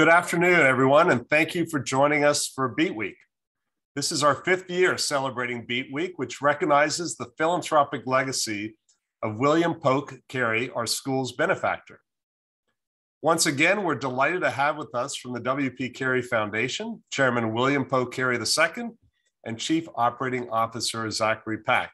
Good afternoon, everyone, and thank you for joining us for Beet Week. This is our fifth year celebrating Beet Week, which recognizes the philanthropic legacy of William Polk Carey, our school's benefactor. Once again, we're delighted to have with us from the W.P. Carey Foundation, Chairman William Polk Carey II and Chief Operating Officer Zachary Pack.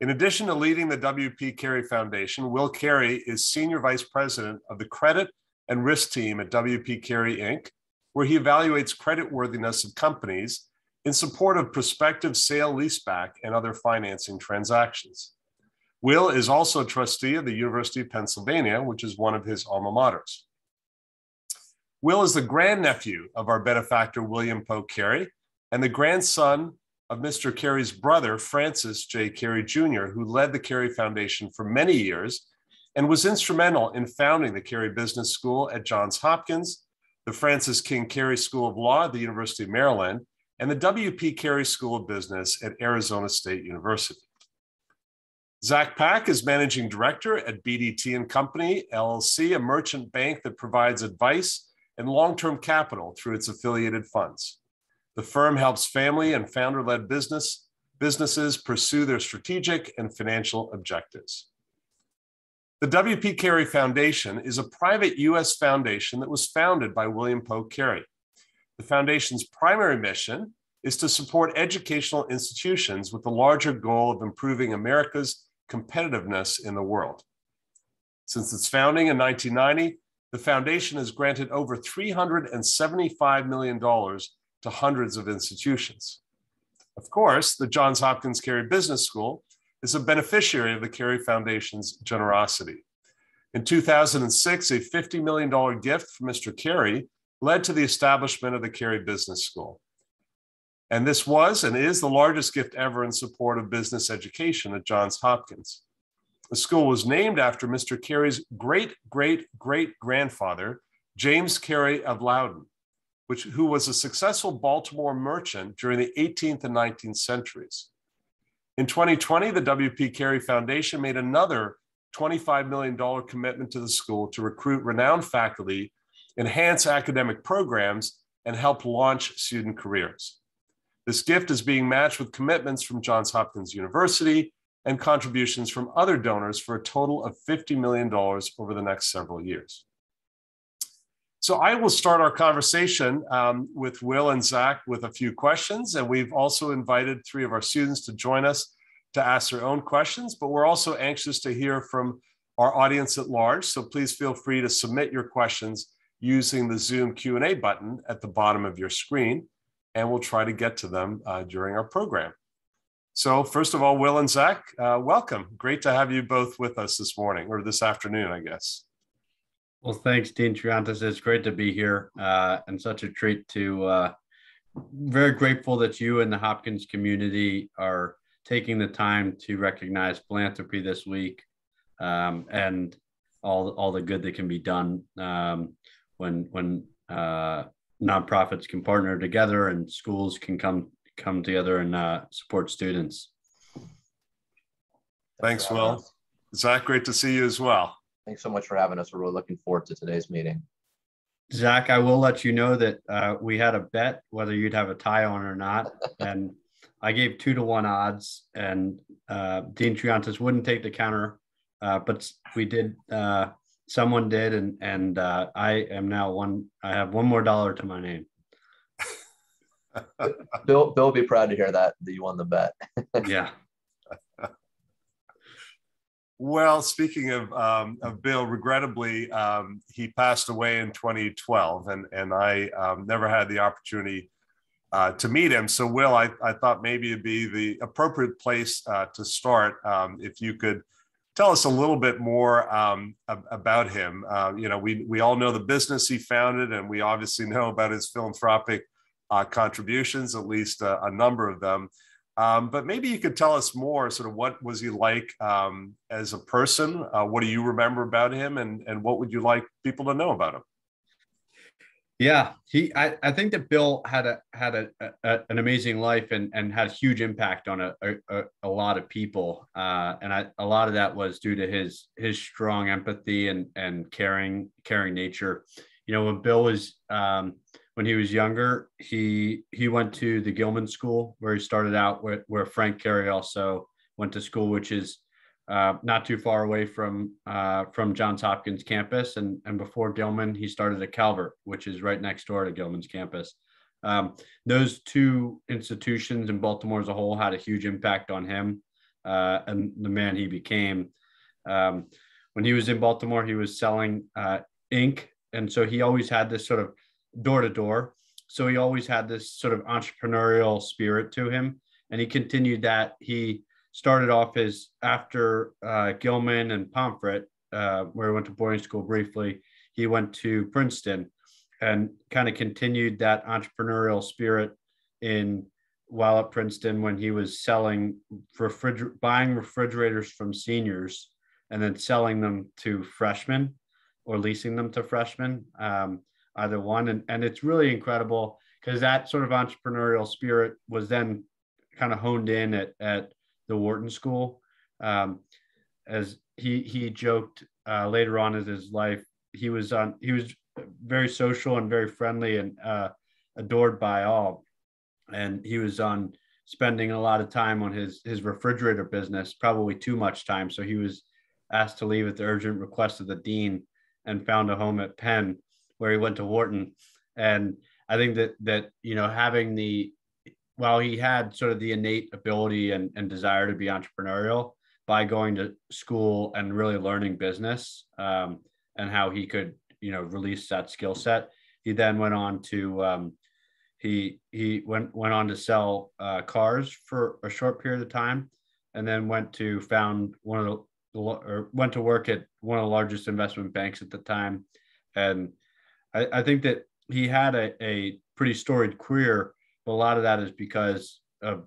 In addition to leading the W.P. Carey Foundation, Will Carey is Senior Vice President of the Credit and Risk Team at W.P. Carey Inc., where he evaluates creditworthiness of companies in support of prospective sale leaseback and other financing transactions. Will is also a trustee of the University of Pennsylvania, which is one of his alma maters. Will is the grandnephew of our benefactor, William Polk Carey, and the grandson of Mr. Carey's brother, Francis J. Carey Jr., who led the Carey Foundation for many years and was instrumental in founding the Carey Business School at Johns Hopkins, the Francis King Carey School of Law at the University of Maryland, and the W.P. Carey School of Business at Arizona State University. Zach Pack is managing director at BDT and Company LLC, a merchant bank that provides advice and long-term capital through its affiliated funds. The firm helps family and founder led business, businesses pursue their strategic and financial objectives. The W.P. Carey Foundation is a private U.S. foundation that was founded by William Polk Carey. The foundation's primary mission is to support educational institutions with the larger goal of improving America's competitiveness in the world. Since its founding in 1990, the foundation has granted over $375 million to hundreds of institutions. Of course, the Johns Hopkins Carey Business School is a beneficiary of the Carey Foundation's generosity. In 2006, a $50 million gift from Mr. Carey led to the establishment of the Carey Business School. And this was and is the largest gift ever in support of business education at Johns Hopkins. The school was named after Mr. Carey's great great great grandfather, James Carey of Loudoun, which, who was a successful Baltimore merchant during the 18th and 19th centuries. In 2020, the W.P. Carey Foundation made another $25 million commitment to the school to recruit renowned faculty, enhance academic programs, and help launch student careers. This gift is being matched with commitments from Johns Hopkins University and contributions from other donors for a total of $50 million over the next several years. So I will start our conversation um, with Will and Zach with a few questions. And we've also invited three of our students to join us to ask their own questions, but we're also anxious to hear from our audience at large. So please feel free to submit your questions using the Zoom Q&A button at the bottom of your screen, and we'll try to get to them uh, during our program. So first of all, Will and Zach, uh, welcome. Great to have you both with us this morning, or this afternoon, I guess. Well, thanks, Dean Triantis. It's great to be here uh, and such a treat to. Uh, very grateful that you and the Hopkins community are taking the time to recognize philanthropy this week um, and all all the good that can be done um, when when uh, nonprofits can partner together and schools can come come together and uh, support students. Thanks, Will. Zach, great to see you as well. Thanks so much for having us. We're really looking forward to today's meeting. Zach, I will let you know that uh, we had a bet whether you'd have a tie on or not. and I gave two to one odds, and uh, Dean Triantis wouldn't take the counter, uh, but we did. Uh, someone did, and and uh, I am now one. I have one more dollar to my name. Bill, Bill will be proud to hear that that you won the bet. yeah. Well, speaking of, um, of Bill, regrettably, um, he passed away in 2012, and, and I um, never had the opportunity uh, to meet him. So, Will, I, I thought maybe it'd be the appropriate place uh, to start um, if you could tell us a little bit more um, about him. Uh, you know, we, we all know the business he founded, and we obviously know about his philanthropic uh, contributions, at least a, a number of them. Um, but maybe you could tell us more, sort of what was he like um, as a person? Uh, what do you remember about him, and and what would you like people to know about him? Yeah, he. I, I think that Bill had a had a, a an amazing life and and had a huge impact on a a, a lot of people, uh, and I, a lot of that was due to his his strong empathy and and caring caring nature. you know, when Bill was um, when he was younger, he he went to the Gilman School where he started out, where, where Frank Carey also went to school, which is uh, not too far away from uh, from Johns Hopkins campus. And and before Gilman, he started at Calvert, which is right next door to Gilman's campus. Um, those two institutions in Baltimore as a whole had a huge impact on him uh, and the man he became. Um, when he was in Baltimore, he was selling uh, ink, and so he always had this sort of door to door. So he always had this sort of entrepreneurial spirit to him, and he continued that. He started off his after uh, Gilman and Pomfret, uh, where he went to boarding school briefly. He went to Princeton and kind of continued that entrepreneurial spirit in while at Princeton when he was selling refriger- buying refrigerators from seniors and then selling them to freshmen or leasing them to freshmen, um, either one. And, and it's really incredible because that sort of entrepreneurial spirit was then kind of honed in at, at the Wharton School. Um, as he he joked uh, later on in his life, he was on he was very social and very friendly and uh, adored by all. And he was on spending a lot of time on his his refrigerator business, probably too much time. So he was asked to leave at the urgent request of the dean and found a home at Penn, where he went to Wharton. And I think that that you know having the while he had sort of the innate ability and, and desire to be entrepreneurial by going to school and really learning business um, and how he could you know release that skill set he then went on to um, he he went went on to sell uh, cars for a short period of time and then went to found one of the or went to work at one of the largest investment banks at the time and i, I think that he had a, a pretty storied career but a lot of that is because of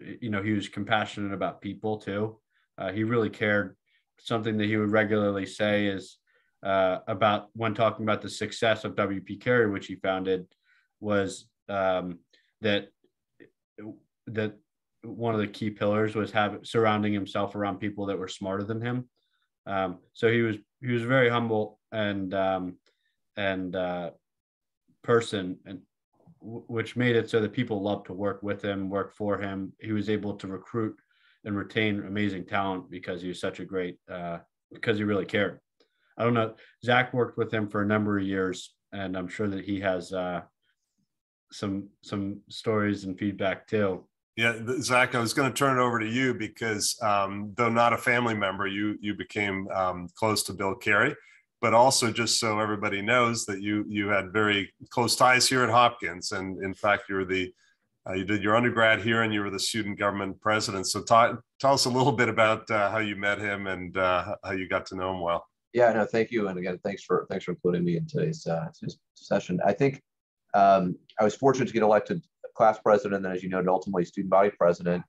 you know he was compassionate about people too. Uh, he really cared. Something that he would regularly say is uh, about when talking about the success of wp carey which he founded was um, that that one of the key pillars was have surrounding himself around people that were smarter than him. Um, so he was he was very humble and um, and uh, person and which made it so that people loved to work with him, work for him. He was able to recruit and retain amazing talent because he was such a great, uh, because he really cared. I don't know. Zach worked with him for a number of years, and I'm sure that he has uh, some some stories and feedback too. Yeah, Zach, I was going to turn it over to you because um, though not a family member, you you became um, close to Bill Carey but also just so everybody knows that you you had very close ties here at Hopkins, and in fact, you were the uh, you did your undergrad here, and you were the student government president. So tell us a little bit about uh, how you met him and uh, how you got to know him well. Yeah, no, thank you, and again, thanks for thanks for including me in today's, uh, session. I think um, I was fortunate to get elected class president, and then, as you know, ultimately student body president.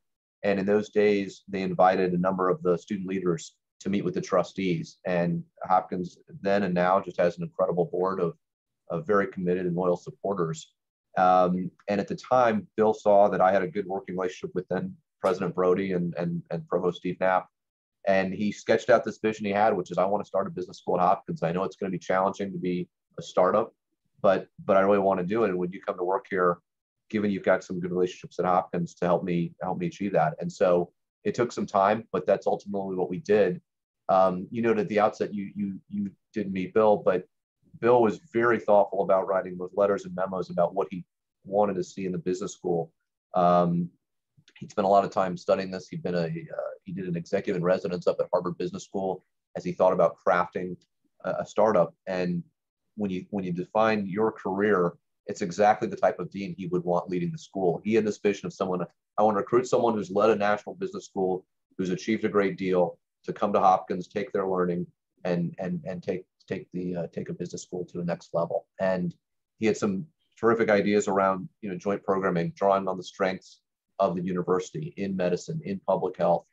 And in those days, they invited a number of the student leaders to meet with the trustees. And Hopkins then and now just has an incredible board of, of very committed and loyal supporters. Um, and at the time, Bill saw that I had a good working relationship with then President Brody and, and, and Provost Steve Knapp. And he sketched out this vision he had, which is I want to start a business school at Hopkins. I know it's going to be challenging to be a startup, but but I really want to do it. And when you come to work here, given you've got some good relationships at Hopkins to help me help me achieve that. And so it took some time, but that's ultimately what we did. Um, you noted at the outset you you you did meet Bill, but Bill was very thoughtful about writing those letters and memos about what he wanted to see in the business school. Um, he spent a lot of time studying this. He'd been a uh, he did an executive in residence up at Harvard Business School as he thought about crafting a, a startup. And when you when you define your career, it's exactly the type of dean he would want leading the school. He had this vision of someone I want to recruit someone who's led a national business school, who's achieved a great deal to come to Hopkins, take their learning, and and and take take the uh, take a business school to the next level. And he had some terrific ideas around you know joint programming, drawing on the strengths of the university in medicine, in public health.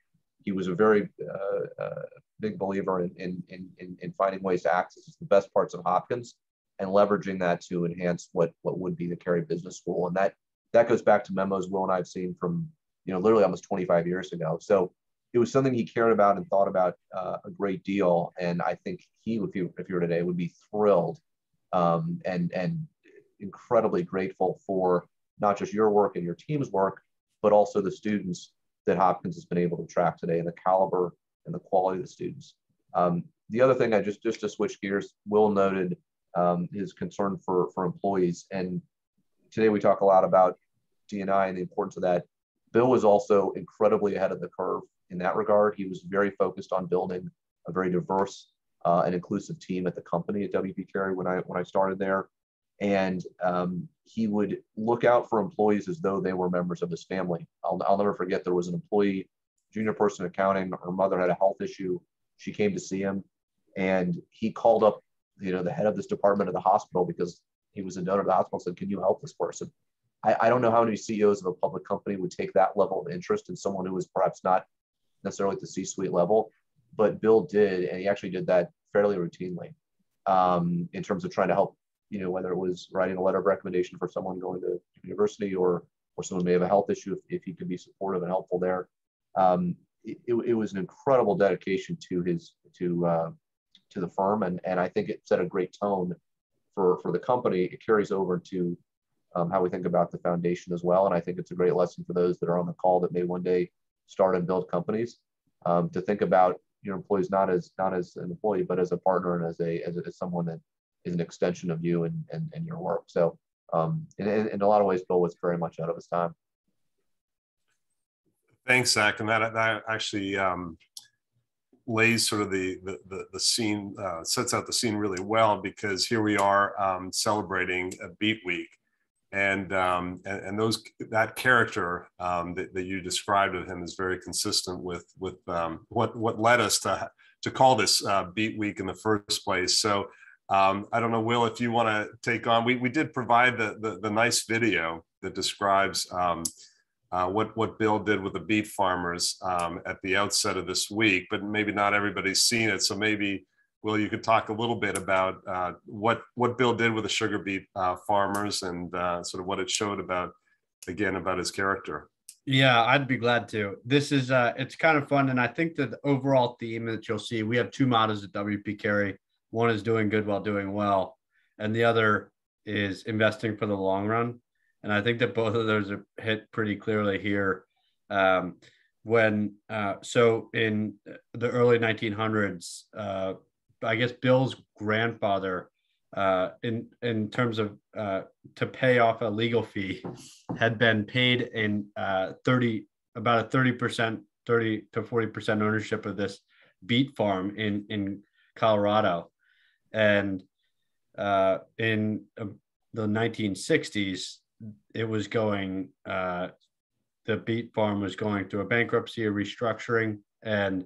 He was a very uh, uh, big believer in, in, in, in finding ways to access the best parts of Hopkins and leveraging that to enhance what, what would be the Carey Business School. And that that goes back to memos Will and I've seen from, you know, literally almost 25 years ago. So it was something he cared about and thought about uh, a great deal. And I think he, if you if you were today, would be thrilled um, and and incredibly grateful for not just your work and your team's work, but also the students that Hopkins has been able to attract today and the caliber and the quality of the students. Um, the other thing I just just to switch gears, Will noted um, his concern for for employees, and today we talk a lot about DNI and the importance of that. Bill was also incredibly ahead of the curve in that regard. He was very focused on building a very diverse uh, and inclusive team at the company at WP Carey when I when I started there, and um, he would look out for employees as though they were members of his family. I'll, I'll never forget there was an employee, junior person accounting. Her mother had a health issue. She came to see him, and he called up, you know, the head of this department of the hospital because he was a donor to the hospital. Said, "Can you help this person?" I, I don't know how many CEOs of a public company would take that level of interest in someone who was perhaps not necessarily at the C-suite level, but Bill did, and he actually did that fairly routinely um, in terms of trying to help. You know, whether it was writing a letter of recommendation for someone going to university or or someone may have a health issue, if, if he could be supportive and helpful there. Um, it, it, was an incredible dedication to his to uh, to the firm, and and I think it set a great tone for for the company. It carries over to um, how we think about the foundation as well, and I think it's a great lesson for those that are on the call that may one day start and build companies um, to think about your employees not as not as an employee but as a partner and as a as, as someone that is an extension of you and and, and your work. So um, in, in a lot of ways bill was very much out of his time. Thanks zach. And that, that actually um, lays sort of the the, the, the scene uh, sets out the scene really well because here we are um, celebrating a beet week and um, and, and, those that character um, that, that, you described of him is very consistent with with um, what what led us to to call this uh, Beet Week in the first place. So um, I don't know, Will, if you want to take on. We we did provide the the, the nice video that describes. Um, uh, what what Bill did with the beet farmers um, at the outset of this week, but maybe not everybody's seen it. So maybe Will, you could talk a little bit about uh, what what Bill did with the sugar beet uh, farmers and uh, sort of what it showed about, again, about his character. Yeah, I'd be glad to. This is uh, it's kind of fun, and I think that the overall theme that you'll see, we have two mottos at WP Carey. One is doing good while doing well, and the other is investing for the long run. And I think that both of those are hit pretty clearly here. Um, when uh, so in the early 1900s, uh, I guess Bill's grandfather, uh, in in terms of uh, to pay off a legal fee, had been paid in uh, thirty about a thirty percent, thirty to forty percent ownership of this beet farm in in Colorado, and uh, in uh, the 1960s, it was going. Uh, the beet farm was going through a bankruptcy, a restructuring, and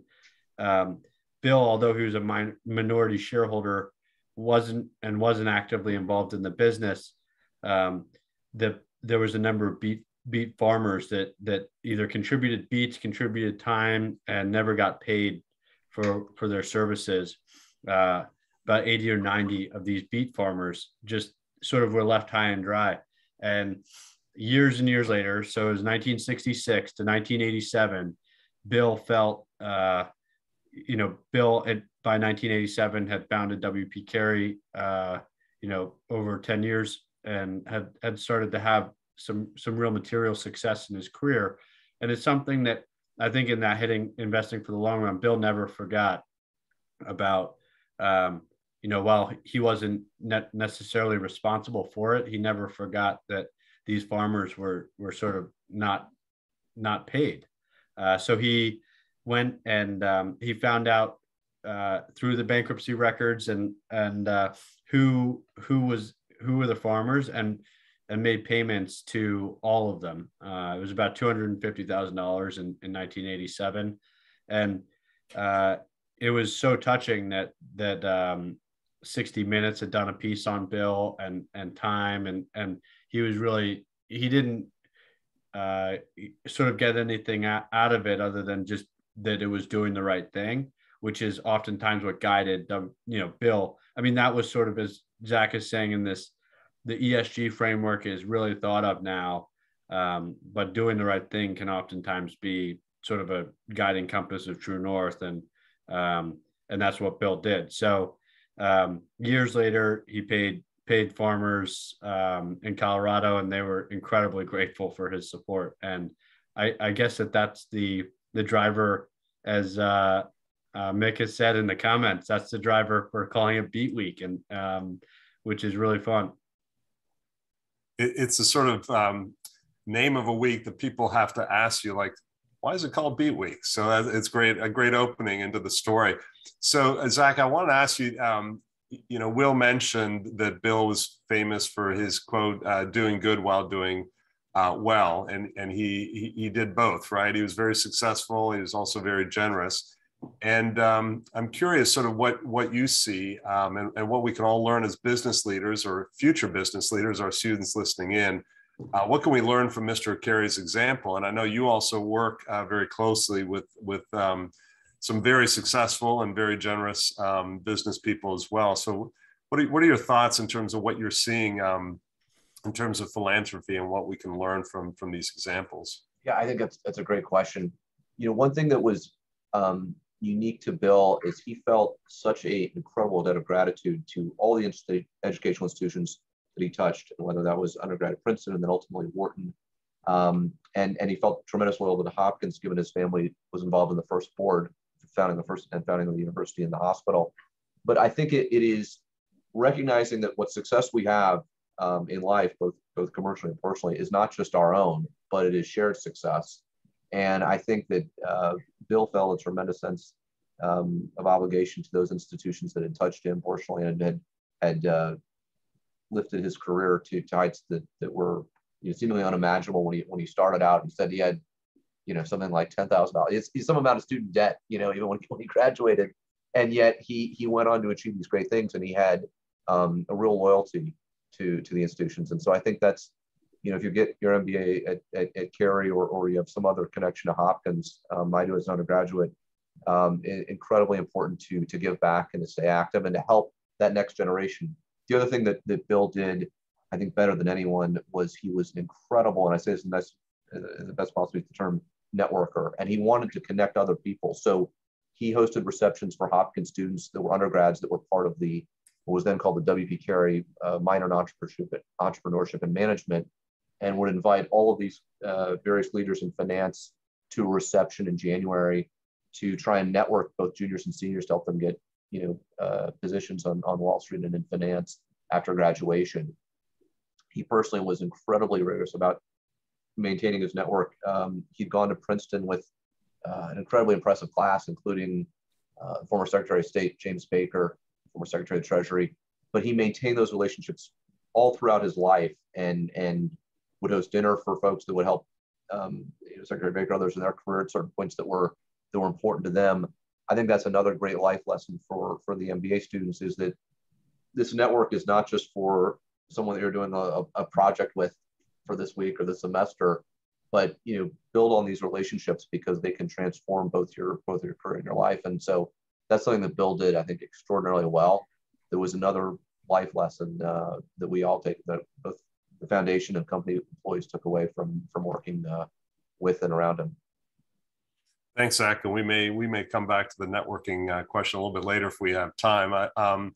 um, Bill, although he was a min- minority shareholder, wasn't and wasn't actively involved in the business. Um, the, there was a number of beet beet farmers that that either contributed beets, contributed time, and never got paid for for their services. Uh, about 80 or 90 of these beet farmers just sort of were left high and dry. And years and years later, so it was 1966 to 1987, Bill felt uh, you know, Bill at, by 1987 had founded WP Carey, uh, you know, over 10 years and had, had started to have some, some real material success in his career. And it's something that I think in that hitting investing for the long run, Bill never forgot about, um, you know, while he wasn't ne- necessarily responsible for it, he never forgot that these farmers were, were sort of not, not paid. Uh, so he, went and um, he found out uh, through the bankruptcy records and and uh, who who was who were the farmers and and made payments to all of them. Uh, it was about two hundred and fifty thousand dollars in in nineteen eighty seven, and uh, it was so touching that that um, 60 Minutes had done a piece on Bill and and time and and he was really he didn't uh, sort of get anything out of it other than just that it was doing the right thing, which is oftentimes what guided you know, Bill. I mean, that was sort of as Zach is saying in this, the ESG framework is really thought of now, um, but doing the right thing can oftentimes be sort of a guiding compass of true north, and um, and that's what Bill did. So um, years later, he paid paid farmers um, in Colorado, and they were incredibly grateful for his support. And I, I guess that that's the the driver, as uh, uh, Mick has said in the comments, that's the driver for calling it Beet Week, and um, which is really fun. It, it's a sort of um, name of a week that people have to ask you, like, why is it called Beet Week? So it's great, a great opening into the story. So uh, Zach, I want to ask you, um, you know, Will mentioned that Bill was famous for his quote, uh, "doing good while doing uh, well," and and he, he, he did both, right? He was very successful. He was also very generous. And um, I'm curious, sort of what what you see um, and, and what we can all learn as business leaders or future business leaders, our students listening in. Uh, what can we learn from Mr. Carey's example? And I know you also work uh, very closely with with um, some very successful and very generous um, business people as well. So, what are, what are your thoughts in terms of what you're seeing um, in terms of philanthropy and what we can learn from from these examples? Yeah, I think that's that's a great question. You know, one thing that was um, unique to Bill is he felt such a incredible debt of gratitude to all the educational institutions that he touched, and whether that was undergrad at Princeton and then ultimately Wharton. Um, and, and he felt tremendous loyalty to Hopkins, given his family was involved in the first board, founding the first and founding the university and the hospital. But I think it, it is recognizing that what success we have um, in life, both both commercially and personally, is not just our own, but it is shared success. And I think that uh, Bill felt a tremendous sense um, of obligation to those institutions that had touched him personally and had had uh, lifted his career to, to heights that, that were you know, seemingly unimaginable when he when he started out. He said he had, you know, something like ten thousand dollars. Some amount of student debt, you know, even when he, when he graduated, and yet he he went on to achieve these great things, and he had um, a real loyalty to to the institutions. And so I think that's, you know, if you get your MBA at, at, at Carey or or you have some other connection to Hopkins, um, I do as an undergraduate, um, incredibly important to to give back and to stay active and to help that next generation the other thing that, that Bill did, I think, better than anyone was he was incredible, and I say this in the best, the best possible term, networker, and he wanted to connect other people. So he hosted receptions for Hopkins students that were undergrads that were part of the what was then called the W.P. Carey uh, minor in entrepreneurship, entrepreneurship and management, and would invite all of these uh, various leaders in finance to a reception in January to try and network both juniors and seniors to help them get you know, uh, positions on, on Wall Street and in finance after graduation. He personally was incredibly rigorous about maintaining his network. Um, he'd gone to Princeton with uh, an incredibly impressive class, including uh, former Secretary of State James Baker, former Secretary of the Treasury. But he maintained those relationships all throughout his life, and and would host dinner for folks that would help um, you know, Secretary Baker, others in their career at certain points that were that were important to them. I think that's another great life lesson for for the MBA students is that this network is not just for someone that you're doing a, a project with for this week or this semester, but you know build on these relationships because they can transform both your both your career and your life. And so that's something that Bill did, I think, extraordinarily well. There was another life lesson uh, that we all take that both the foundation and company employees took away from from working uh, with and around him. Thanks, Zach. And we may we may come back to the networking uh, question a little bit later if we have time. I, um,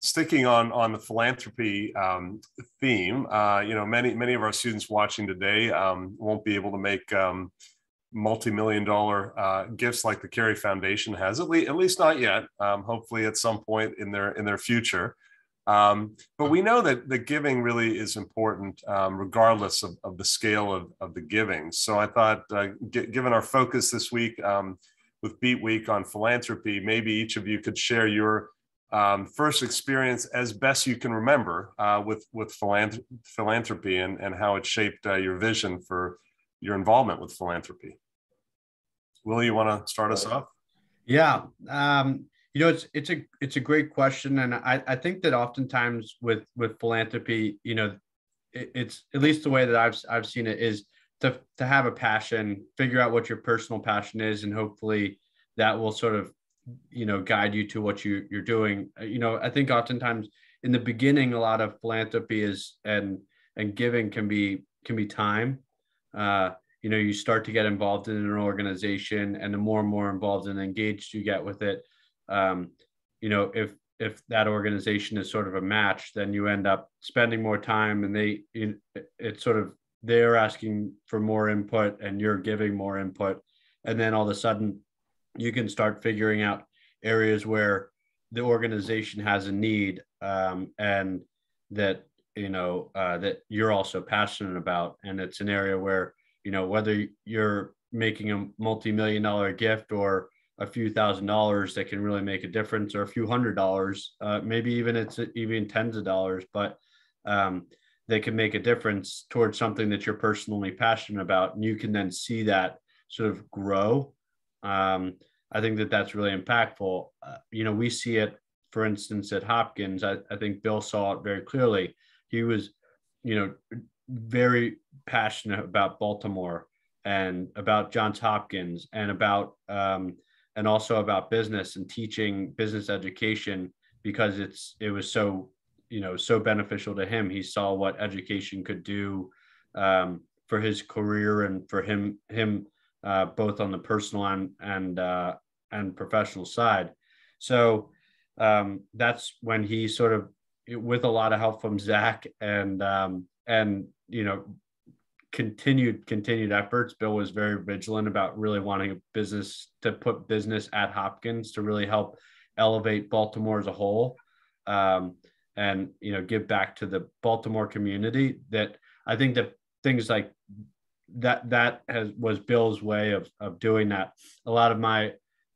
sticking on on the philanthropy um, theme, uh, you know, many many of our students watching today um, won't be able to make um, multi-million dollar uh, gifts like the Carey Foundation has, at least at least not yet. Um, hopefully, at some point in their in their future. Um, but we know that the giving really is important, um, regardless of, of, the scale of, of, the giving. So I thought, uh, given our focus this week um, with Beet Week on philanthropy, maybe each of you could share your um, first experience as best you can remember uh, with with philanthropy and, and how it shaped uh, your vision for your involvement with philanthropy. Will you want to start us off? Yeah. Um, you know, it's it's a it's a great question, and I, I think that oftentimes with with philanthropy, you know, it, it's at least the way that I've I've seen it is to to have a passion, figure out what your personal passion is, and hopefully that will sort of you know guide you to what you you're doing. Uh, you know, I think oftentimes in the beginning, a lot of philanthropy is and and giving can be can be time. Uh, you know, you start to get involved in an organization, and the more and more involved and engaged you get with it, um, you know, if if that organization is sort of a match, then you end up spending more time, and they it's sort of they're asking for more input, and you're giving more input, and then all of a sudden, you can start figuring out areas where the organization has a need, um, and that you know uh, that you're also passionate about, and it's an area where you know whether you're making a multi-million dollar gift or a few thousand dollars that can really make a difference or a few hundred dollars uh, maybe even it's even tens of dollars but um, they can make a difference towards something that you're personally passionate about. And you can then see that sort of grow. Um, i think that that's really impactful. Uh, you know we see it for instance at hopkins. I, I think bill saw it very clearly he was you know very passionate about baltimore and about johns hopkins and about um, and also about business and teaching business education because it's it was so you know so beneficial to him. He saw what education could do um, for his career and for him him uh, both on the personal and and uh, and professional side. So um, that's when he sort of with a lot of help from zach and um, and you know continued continued efforts bill was very vigilant about really wanting a business to put business at hopkins to really help elevate baltimore as a whole um, and you know give back to the baltimore community that i think that things like that that has was bill's way of of doing that. A lot of my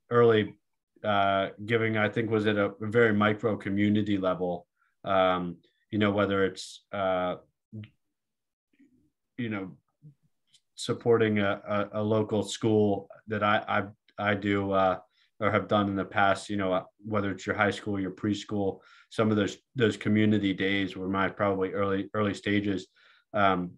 early uh, giving i think was at a very micro community level um, you know whether it's uh, you know supporting a, a, a local school that I I, I do uh, or have done in the past. You know, whether it's your high school, your preschool, some of those those community days were my probably early early stages, um,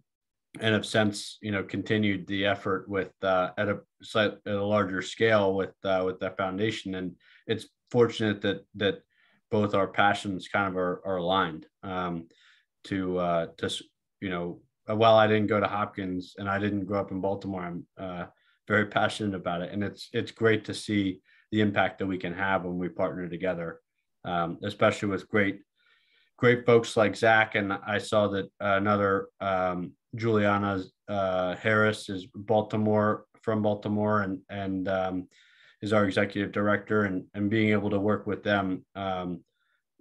and have since you know continued the effort with uh, at a at a larger scale with uh, with that foundation. And it's fortunate that that both our passions kind of are, are aligned um, to uh, to you know uh, while I didn't go to Hopkins and I didn't grow up in Baltimore, I'm uh, very passionate about it, and it's it's great to see the impact that we can have when we partner together, um, especially with great great folks like Zach. And I saw that another um, Juliana uh, Harris is Baltimore from Baltimore, and and um, is our executive director, and and being able to work with them um,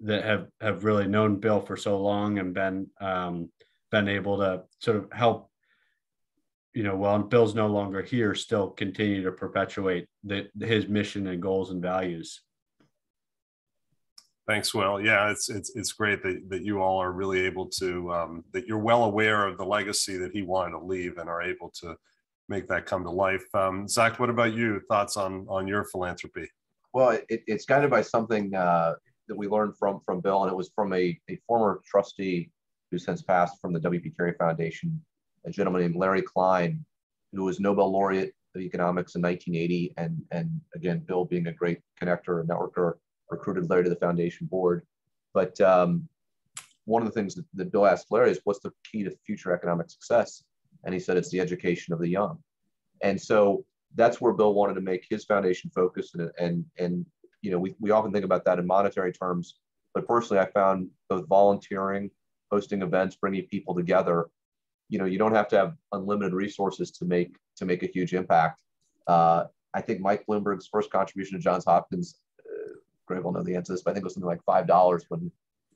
that have have really known Bill for so long and been um, been able to sort of help you know while bill's no longer here still continue to perpetuate the, his mission and goals and values. Thanks will. Yeah it's it's, it's great that, that you all are really able to um, that you're well aware of the legacy that he wanted to leave and are able to make that come to life um, zach what about you thoughts on on your philanthropy well it, it's guided by something uh, that we learned from from bill and it was from a, a former trustee who since passed from the W.P. Carey Foundation, a gentleman named Larry Klein, who was Nobel laureate of economics in 1980. And, and again, Bill being a great connector and networker, recruited Larry to the foundation board. But um, one of the things that, that Bill asked Larry is, what's the key to future economic success? And he said, it's the education of the young. And so that's where Bill wanted to make his foundation focus. And, and, and you know, we, we often think about that in monetary terms, but personally, I found both volunteering hosting events, bringing people together. You know, you don't have to have unlimited resources to make to make a huge impact. Uh, I think Mike Bloomberg's first contribution to Johns Hopkins, uh, Greg will know the answer to this, but I think it was something like five dollars when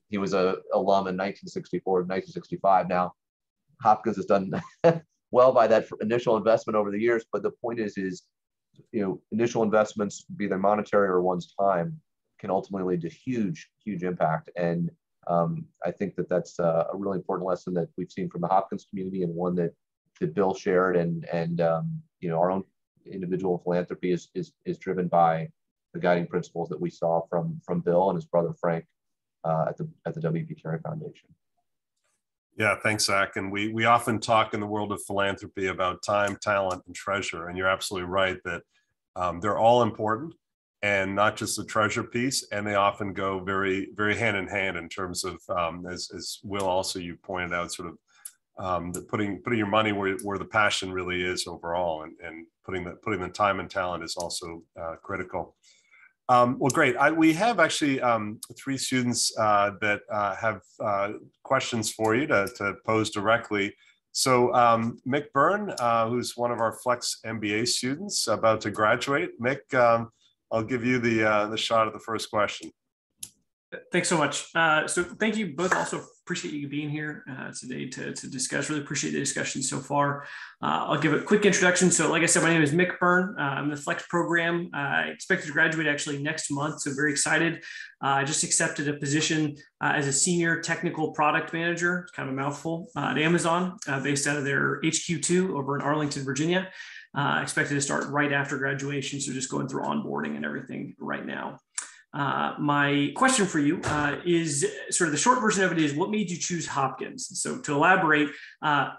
he was a alum in 1964, 1965. Now, Hopkins has done well by that initial investment over the years, but the point is, is you know, initial investments, be they monetary or one's time, can ultimately lead to huge, huge impact. And um, I think that that's a really important lesson that we've seen from the Hopkins community and one that, that Bill shared and, and um, you know, our own individual philanthropy is, is, is driven by the guiding principles that we saw from, from Bill and his brother Frank uh, at, the, at the W.P. Carey Foundation. Yeah, thanks, Zach. And we we often talk in the world of philanthropy about time, talent, and treasure. And you're absolutely right that um, they're all important and not just the treasure piece. And they often go very, very hand in hand in terms of, um, as, as Will also you pointed out, sort of um, putting putting your money where, where the passion really is overall, and, and putting the putting the time and talent is also uh, critical. Um, well, great. I, we have actually um, three students uh, that uh, have uh, questions for you to, to pose directly. So um, Mick Byrne, uh, who's one of our Flex MBA students about to graduate. Mick, um, I'll give you the, uh, the shot at the first question. Thanks so much. Uh, so thank you both. Also appreciate you being here uh, today to, to discuss. Really appreciate the discussion so far. Uh, I'll give a quick introduction. So like I said, my name is Mick Byrne. Uh, I'm the Flex program. I expected to graduate actually next month. So very excited. Uh, I just accepted a position uh, as a senior technical product manager. It's kind of a mouthful at Amazon based out of their HQ2 over in Arlington, Virginia. expected to start right after graduation. So just going through onboarding and everything right now. Uh, my question for you uh, is sort of the short version of it is what made you choose Hopkins? So to elaborate, uh,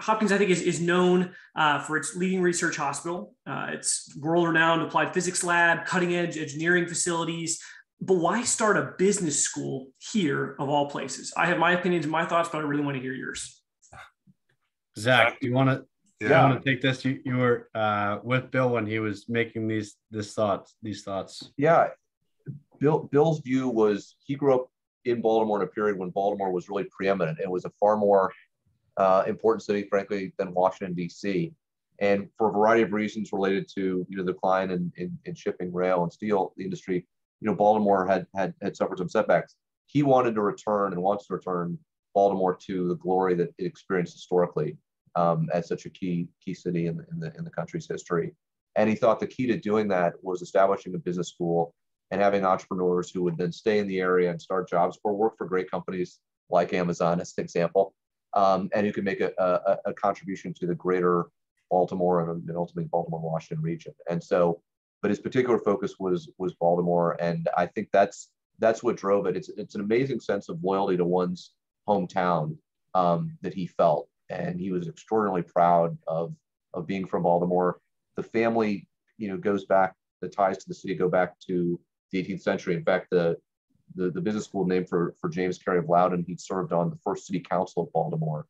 Hopkins, I think, is, is known uh, for its leading research hospital. Uh, it's world-renowned applied physics lab, cutting-edge engineering facilities. But why start a business school here of all places? I have my opinions and my thoughts, but I really want to hear yours. Zach, do you want to yeah. I want to take this? You, you were uh, with Bill when he was making these this thoughts, these thoughts. Yeah, Bill, Bill's view was he grew up in Baltimore in a period when Baltimore was really preeminent. It was a far more uh, important city, frankly, than Washington D.C. And for a variety of reasons related to you know the decline in, in, in shipping, rail, and steel industry, you know Baltimore had had had suffered some setbacks. He wanted to return and wants to return Baltimore to the glory that it experienced historically um, as such a key key city in in the in the country's history. And he thought the key to doing that was establishing a business school and having entrepreneurs who would then stay in the area and start jobs or work for great companies like Amazon, as an example, um, and who can make a, a, a, contribution to the greater Baltimore and, ultimately Baltimore Washington region. And so, but his particular focus was was Baltimore, and I think that's that's what drove it. It's it's an amazing sense of loyalty to one's hometown um, that he felt, and he was extraordinarily proud of of being from Baltimore. The family, you know, goes back. The ties to the city go back to the 18th century. In fact, the, the, the business school named for, for James Carey of Loudoun, he served on the first city council of Baltimore.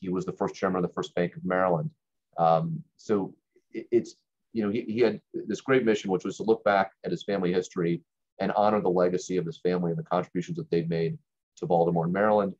He was the first chairman of the First Bank of Maryland. Um, so it, it's, you know, he, he had this great mission, which was to look back at his family history and honor the legacy of his family and the contributions that they've made to Baltimore and Maryland,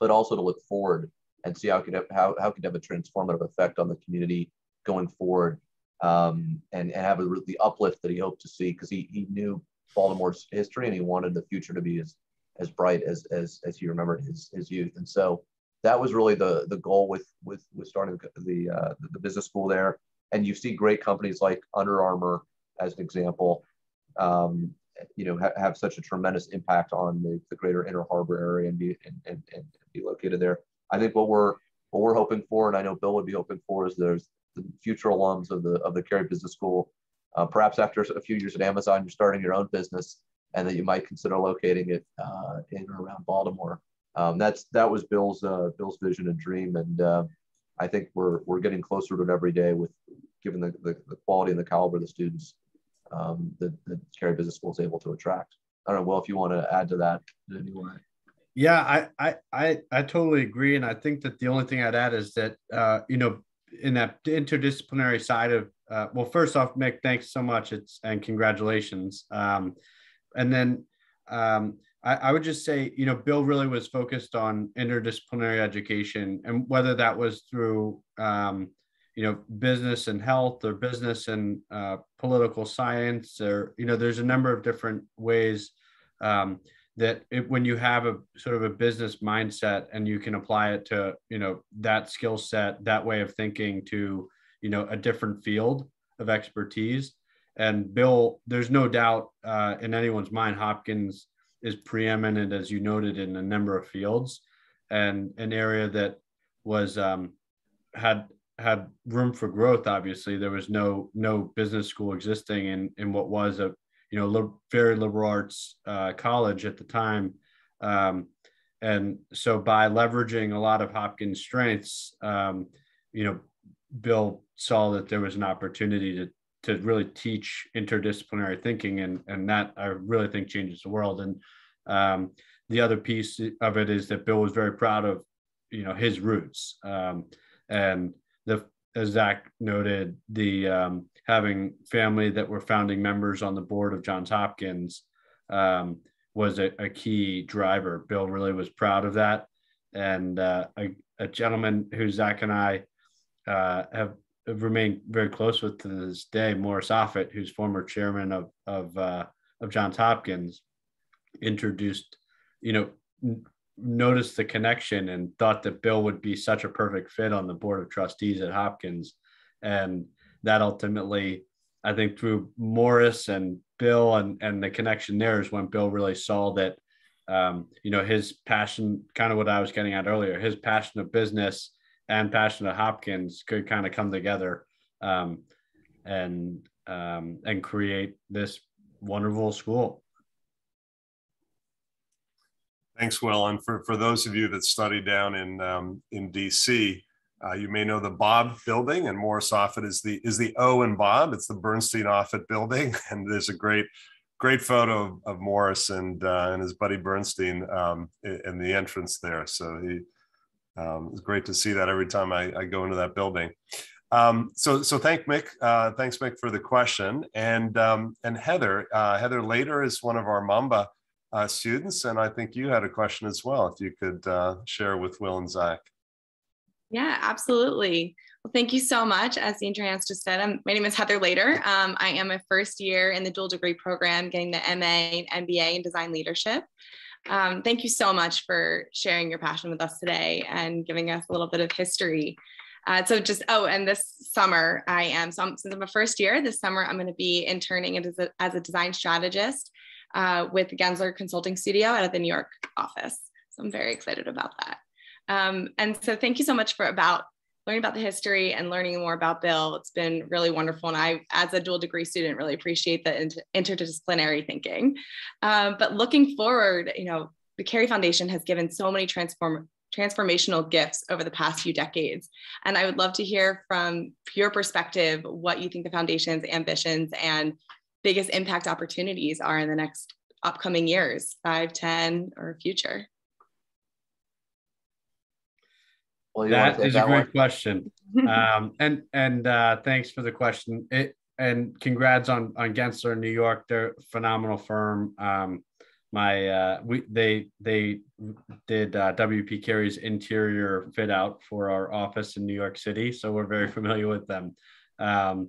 but also to look forward and see how it could have, how, how it could have a transformative effect on the community going forward um, and, and have a, the uplift that he hoped to see because he, he knew Baltimore's history and he wanted the future to be as, as bright as, as, as he remembered his, his youth. And so that was really the, the goal with, with, with starting the, uh, the business school there. And you see great companies like Under Armour, as an example, um, you know, ha- have such a tremendous impact on the, the greater Inner Harbor area and be, and, and, and be located there. I think what we're, what we're hoping for, and I know Bill would be hoping for, is there's the future alums of the of the Carey Business School. Uh, perhaps after a few years at Amazon, you're starting your own business, and that you might consider locating it uh, in or around Baltimore. Um, that's that was Bill's uh, Bill's vision and dream, and uh, I think we're we're getting closer to it every day with given the, the, the quality and the caliber of the students um, that, Carey Business School is able to attract. I don't know, Will, if you want to add to that in any way. Yeah, I, I, I, I totally agree. And I think that the only thing I'd add is that, uh, you know, in that interdisciplinary side of uh, well first off mick thanks so much. It's and congratulations. Um, and then um, I, I, would just say you know bill really was focused on interdisciplinary education and whether that was through um, you know business and health or business and uh, political science or you know there's a number of different ways um, that it, when you have a sort of a business mindset and you can apply it to you know that skill set that way of thinking to you know a different field of expertise. And bill there's no doubt uh, in anyone's mind hopkins is preeminent as you noted in a number of fields. And an area that was um, had had room for growth obviously. There was no no business school existing in in what was a you know, li- very liberal arts uh, college at the time. Um, and so by leveraging a lot of Hopkins' strengths, um, you know, Bill saw that there was an opportunity to to really teach interdisciplinary thinking, and and that I really think changes the world. And um, the other piece of it is that Bill was very proud of, you know, his roots um, and the as Zach noted, the um, having family that were founding members on the board of Johns Hopkins um, was a, a, key driver. Bill really was proud of that, and uh, a, a, gentleman who Zach and I uh, have, remained very close with to this day, Morris Offit, who's former chairman of of uh, of Johns Hopkins, introduced, you know, noticed the connection and thought that Bill would be such a perfect fit on the board of trustees at Hopkins. And that ultimately, I think through Morris and Bill and, and the connection there is when Bill really saw that, um, you know, his passion, kind of what I was getting at earlier, his passion of business and passion of Hopkins could kind of come together um, and um, and create this wonderful school. Thanks, Will. And for, for those of you that study down in um, in DC, uh, you may know the Bob Building, and Morris Offit is the is the O in Bob. It's the Bernstein Offit Building, and there's a great great photo of, of Morris and uh, and his buddy Bernstein um, in, the entrance there. So he um, it's great to see that every time I, I go into that building. Um, so so thank Mick, uh, thanks Mick for the question, and um, and Heather uh, Heather later is one of our Mamba uh, students. And I think you had a question as well, if you could uh, share with Will and Zach. Yeah, absolutely. Well, thank you so much. As Trans just said, I'm, my name is Heather Later. Um, I am a first year in the dual degree program, getting the MA and MBA in design leadership. Um, thank you so much for sharing your passion with us today and giving us a little bit of history. Uh, so just, oh, and this summer I am, so I'm, since I'm a first year, this summer I'm gonna be interning as a, as a design strategist uh, with Gensler Consulting Studio out of the New York office. So I'm very excited about that. Um, and so thank you so much for about learning about the history and learning more about Bill. It's been really wonderful. And I, as a dual degree student, really appreciate the inter interdisciplinary thinking. Um, but looking forward, you know, the Carey Foundation has given so many transform transformational gifts over the past few decades. And I would love to hear from your perspective what you think the foundation's ambitions and biggest impact opportunities are in the next upcoming years, five, 10, or future? Well, that is a great one? question. um, and and uh, thanks for the question. It, and congrats on on Gensler in New York. They're a phenomenal firm. Um, my uh, we they they did uh, WP Carey's interior fit out for our office in New York City, so we're very familiar with them. Um,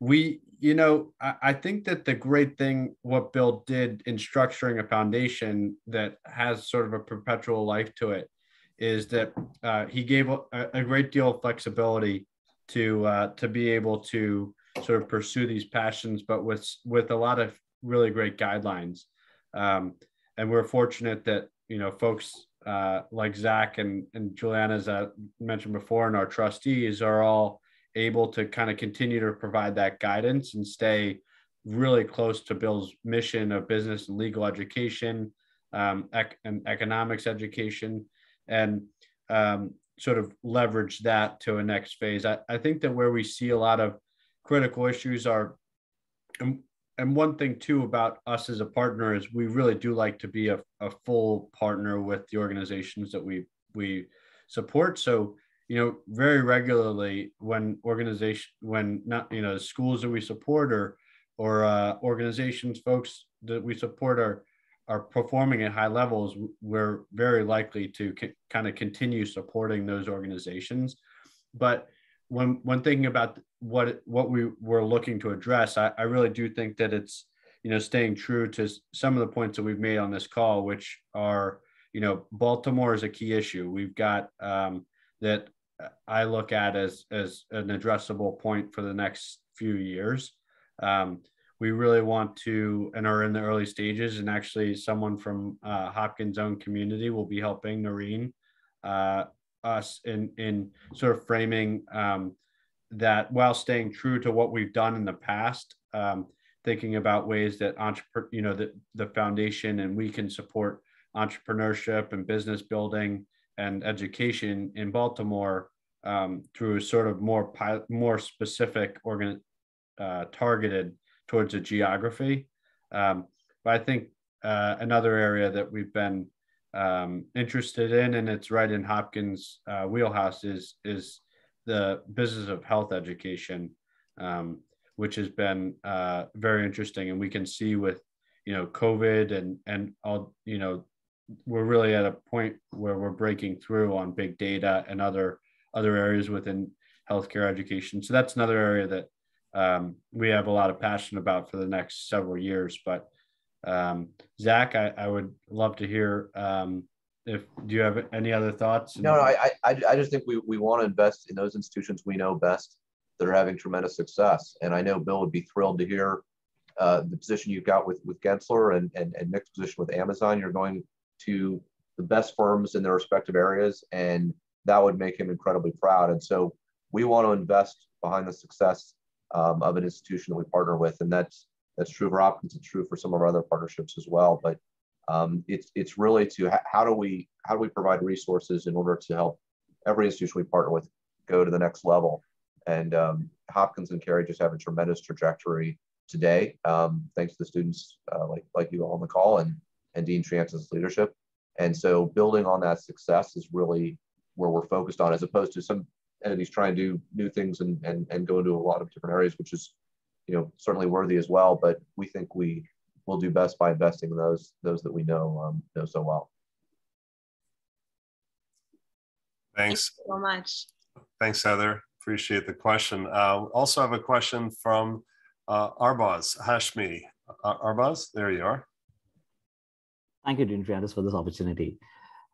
we you know I, I, think that the great thing what bill did in structuring a foundation that has sort of a perpetual life to it is that uh, he gave a, a, great deal of flexibility to uh, to be able to sort of pursue these passions but with with a lot of really great guidelines. Um, and we're fortunate that you know folks uh, like zach and and juliana as i mentioned before and our trustees are all able to kind of continue to provide that guidance and stay really close to Bill's mission of business and legal education um, ec- and economics education, and um, sort of leverage that to a next phase. I, I think that where we see a lot of critical issues are, and, and one thing too about us as a partner is we really do like to be a, a full partner with the organizations that we we support. So you know, very regularly when organization, when not, you know, schools that we support or, or uh, organizations, folks that we support are, are performing at high levels, we're very likely to kind of continue supporting those organizations. But when, when thinking about what, what we were looking to address, I, I really do think that it's, you know, staying true to some of the points that we've made on this call, which are, you know, Baltimore is a key issue. We've got um, that I look at as as an addressable point for the next few years. Um, we really want to and are in the early stages, and actually, someone from uh, Hopkins' own community will be helping Noreen uh, us in in sort of framing um, that while staying true to what we've done in the past. Um, thinking about ways that entrepreneur, you know, the, the foundation and we can support entrepreneurship and business building and education in Baltimore um, through sort of more pilot, more specific organ uh, targeted towards a geography. Um, but I think uh, another area that we've been um, interested in, and it's right in Hopkins' uh, wheelhouse, is is the business of health education, um, which has been uh, very interesting. And we can see with you know COVID and and all you know we're really at a point where we're breaking through on big data and other other areas within healthcare education. So that's another area that um, we have a lot of passion about for the next several years. But um, Zach, I, I, would love to hear um, if do you have any other thoughts? No, no, I, I, I just think we, we want to invest in those institutions we know best that are having tremendous success. And I know Bill would be thrilled to hear uh, the position you've got with, with Gensler and, and, and Mick's position with Amazon. You're going to the best firms in their respective areas, and that would make him incredibly proud. And so we want to invest behind the success um, of an institution that we partner with, and that's that's true for Hopkins. It's true for some of our other partnerships as well. But um, it's it's really to how do we how do we provide resources in order to help every institution we partner with go to the next level. And um, Hopkins and Carey just have a tremendous trajectory today, um, thanks to the students uh, like like you all on the call and and Dean Triantis' leadership. And so building on that success is really where we're focused on, as opposed to some entities trying to do new things and, and, and go into a lot of different areas, which is, you know, certainly worthy as well. But we think we will do best by investing in those, those that we know, um, know so well. Thanks. Thank so much. Thanks, Heather. Appreciate the question. Uh, also have a question from uh, Arbaz Hashmi. Uh, Arbaz, there you are. Thank you, Dean Triantis, for this opportunity.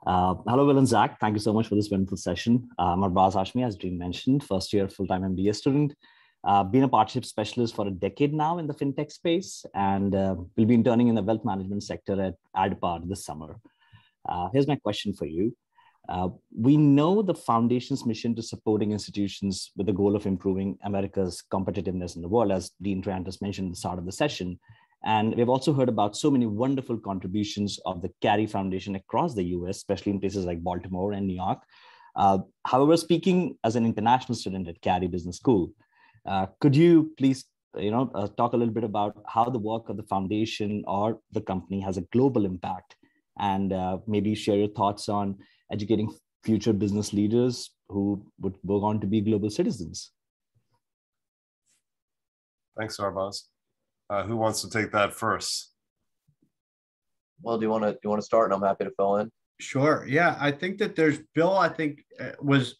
Uh, hello, Will and Zach. Thank you so much for this wonderful session. Uh, I'm Arbaz Hashmi, as Dean mentioned, first year full-time MBA student. Uh, been a partnership specialist for a decade now in the fintech space, and uh, will be interning in the wealth management sector at Addepar this summer. Uh, here's my question for you. Uh, we know the foundation's mission to supporting institutions with the goal of improving America's competitiveness in the world, as Dean Triantis mentioned at the start of the session. And we've also heard about so many wonderful contributions of the Carey Foundation across the US, especially in places like Baltimore and New York. Uh, however, speaking as an international student at Carey Business School, uh, could you please you know, uh, talk a little bit about how the work of the foundation or the company has a global impact and uh, maybe share your thoughts on educating future business leaders who would go on to be global citizens. Thanks, Arbaz. Uh, who wants to take that first? Well, do you want to do you want to start, and I'm happy to fill in. Sure. Yeah, I think that there's Bill. I think uh, was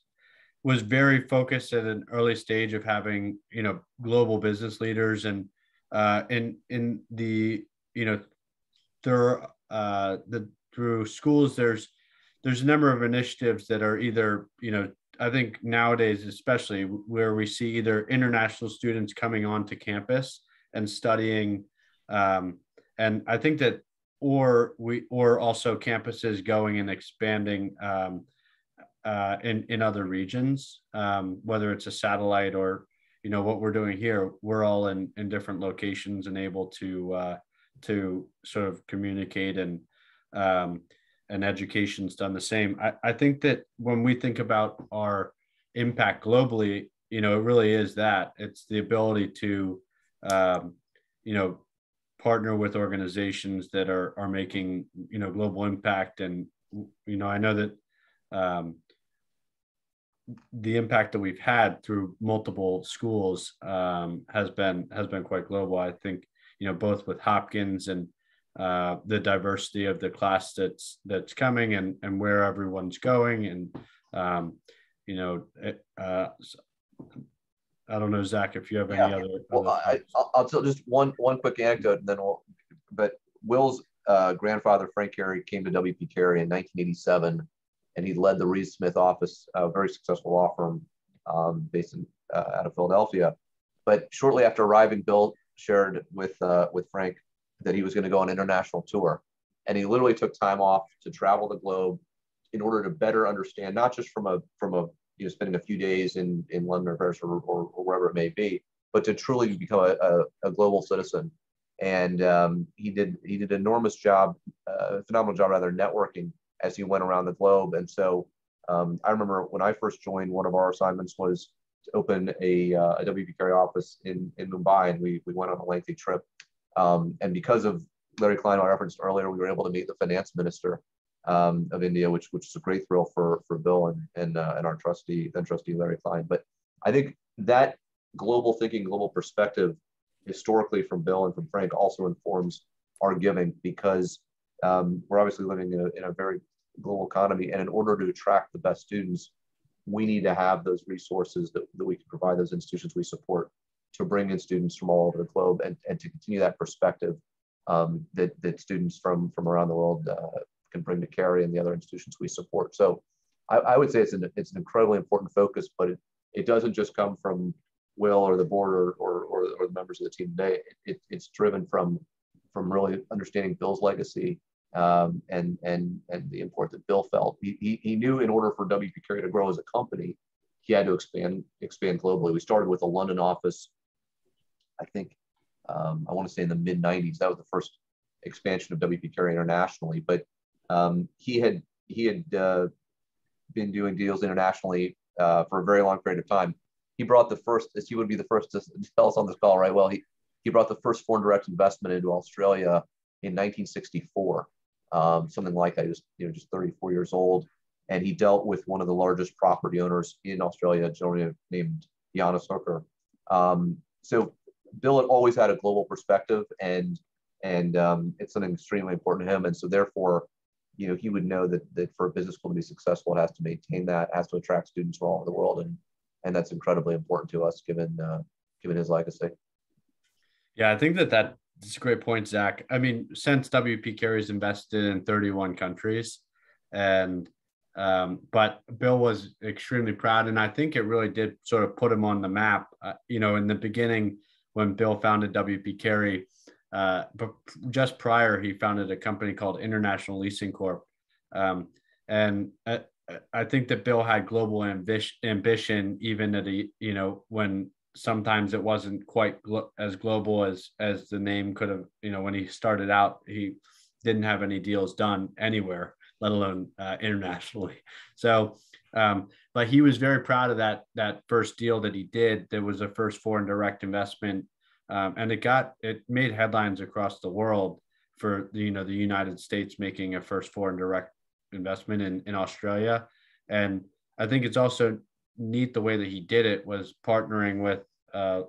was very focused at an early stage of having you know global business leaders and uh, in in the you know there uh, the through schools there's there's a number of initiatives that are either you know I think nowadays especially where we see either international students coming onto campus and studying. Um, and I think that, or we, or also campuses going and expanding um, uh, in in other regions, um, whether it's a satellite or you know what we're doing here. We're all in in different locations and able to uh, to sort of communicate and um, and education's done the same. I, I think that when we think about our impact globally, you know, it really is that it's the ability to um, you know, partner with organizations that are are making you know global impact. And you know, I know that um, the impact that we've had through multiple schools um, has been has been quite global. I think you know both with Hopkins and uh, the diversity of the class that's that's coming and and where everyone's going and um, you know it, uh, I don't know, Zach, if you have any other. Well, I, will tell just one one quick anecdote, and then we'll. But Will's uh, grandfather, Frank Carey, came to WP Carey in 1987, and he led the Reed Smith office, a very successful law firm um, based in, uh, out of Philadelphia. But shortly after arriving, Bill shared with uh, with Frank that he was going to go on an international tour, and he literally took time off to travel the globe in order to better understand, not just from a from a you know, spending a few days in, in London or Paris or, or, or wherever it may be, but to truly become a, a, a global citizen. And um, he did he did an enormous job, uh, phenomenal job rather, networking as he went around the globe. And so um, I remember when I first joined, one of our assignments was to open a, uh, a WP Carey office in, in Mumbai, and we, we went on a lengthy trip. Um, and because of Larry Klein, I referenced earlier, we were able to meet the finance minister um, of India, which which is a great thrill for for Bill and and uh, and our trustee then trustee Larry Klein. But I think that global thinking, global perspective, historically from Bill and from Frank, also informs our giving because um, we're obviously living in a, in a very global economy, and in order to attract the best students, we need to have those resources that, that we can provide those institutions we support to bring in students from all over the globe and, and to continue that perspective um, that, that students from, from around the world uh, can bring to Carey and the other institutions we support. So I, I, would say it's an, it's an incredibly important focus, but it, it doesn't just come from Will or the board or, or, or, or the members of the team today. It, it's driven from, from really understanding Bill's legacy um, and, and, and the import that Bill felt. He, he, he knew in order for WP Carey to grow as a company, he had to expand, expand globally. We started with a London office, I think, um, I want to say in the mid 90s. That was the first expansion of WP Carey internationally. But um, he had he had uh, been doing deals internationally uh, for a very long period of time. He brought the first, as he would be the first to tell us on this call, right? Well, he he brought the first foreign direct investment into Australia in 1964, um, something like that. He was you know just 34 years old, and he dealt with one of the largest property owners in Australia, a gentleman named Janus Hooker. Um, so Bill had always had a global perspective, and and um, it's something extremely important to him. And so therefore, you know, he would know that that for a business school to be successful, it has to maintain that, has to attract students from all over the world, and and that's incredibly important to us given uh, given his legacy. Yeah, I think that that's a great point, Zach. I mean, since WP Carey's invested in 31 countries, and um, but Bill was extremely proud, and I think it really did sort of put him on the map. Uh, you know, in the beginning, when Bill founded WP Carey, uh, but just prior, he founded a company called International Leasing Corp. Um, and I, I, think that Bill had global ambition, ambition, even at a, you know, when sometimes it wasn't quite glo- as global as as the name could have. You know, when he started out, he didn't have any deals done anywhere, let alone uh, internationally. So, um, but he was very proud of that that first deal that he did. That was a first foreign direct investment um, and it got it made headlines across the world for you know the United States making a first foreign direct investment in in Australia, and I think it's also neat the way that he did it was partnering with, uh,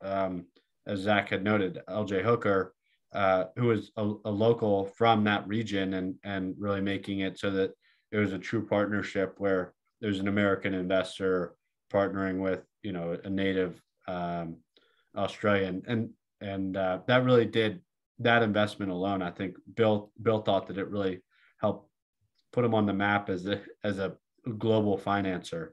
um, as Zach had noted, L.J. Hooker, uh, who was a, a, local from that region, and and really making it so that it was a true partnership where there's an American investor partnering with you know a native um, Australian, and and uh, that really did that investment alone. I think Bill Bill thought that it really helped put him on the map as a as a global financer.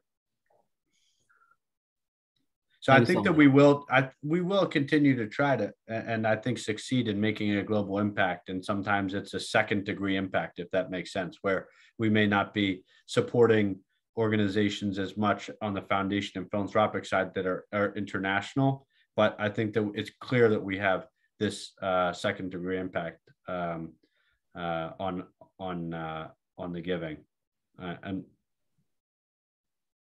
So I think that we will I we will continue to try to and I think succeed in making a global impact. And sometimes it's a second degree impact, if that makes sense, where we may not be supporting organizations as much on the foundation and philanthropic side that are, are international, but I think that it's clear that we have this uh, second degree impact um, uh, on on uh, on the giving. Uh, and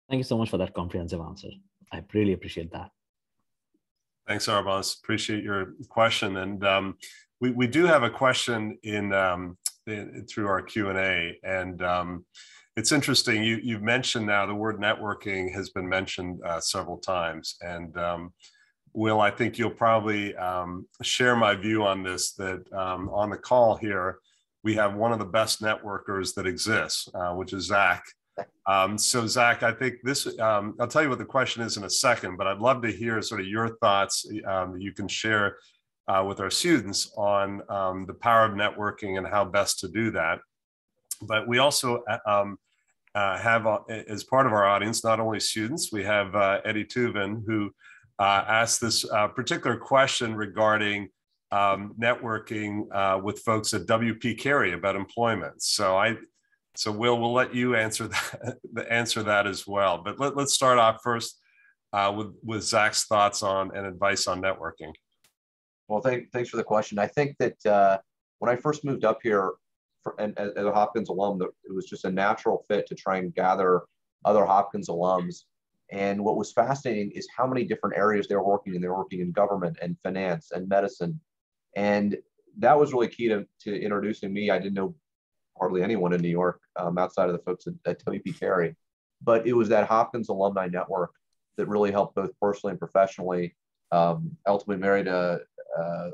thank you so much for that comprehensive answer. I really appreciate that. Thanks, Arbaz. Appreciate your question, and um, we we do have a question in, um, in through our Q and A, and um, it's interesting. You you've mentioned now the word networking has been mentioned uh, several times, and um, Will, I think you'll probably um, share my view on this that um, on the call here, we have one of the best networkers that exists, uh, which is Zach. Um, so, Zach, I think this, um, I'll tell you what the question is in a second, but I'd love to hear sort of your thoughts um, that you can share uh, with our students on um, the power of networking and how best to do that. But we also uh, uh have, uh, as part of our audience, not only students, we have uh, Eddie Tuvin, who uh, asked this uh, particular question regarding um, networking uh, with folks at WP Carey about employment. So I, so Will, we'll let you answer that, answer that as well. But let, us start off first uh, with, with Zach's thoughts on and advice on networking. Well, thank, thanks for the question. I think that uh, when I first moved up here for, and, as a Hopkins alum, it was just a natural fit to try and gather other Hopkins alums and what was fascinating is how many different areas they were working in. They were working in government and finance and medicine. And that was really key to, to introducing me. I didn't know hardly anyone in New York um, outside of the folks at, at WP Carey. But it was that Hopkins alumni network that really helped both personally and professionally. Um, ultimately married a, a,